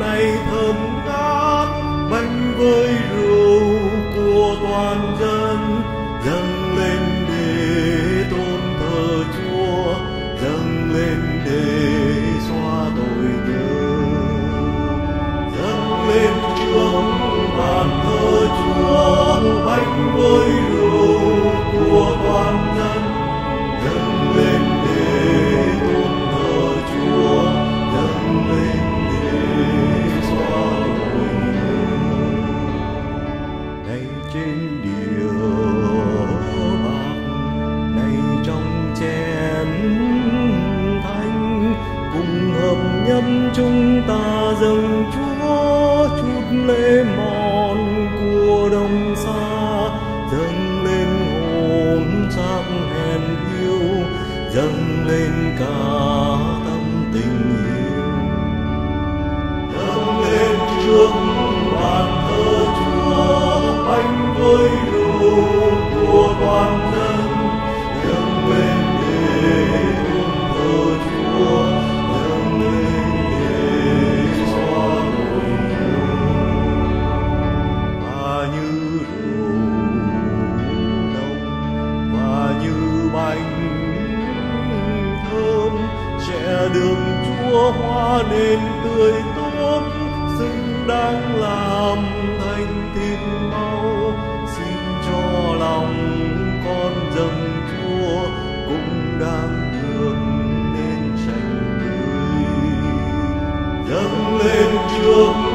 ngày thơm ngát bánh với rượu của toàn dân. Dâng lên để tôn thờ Chúa, dâng lên để xóa tội nhớ dâng lên trước bàn thờ Chúa, bánh với rượu chúng ta dâng Chúa chút lễ mòn của đồng xa dâng lên hồn xác hèn yêu, dâng lên cả tâm tình yêu. Dâng lên trước đường Chúa hoa nên tươi tốt, xứng đáng làm thành tin mau xin cho lòng con dâng Chúa, cũng đang được nên tránh tươi dâng lên trước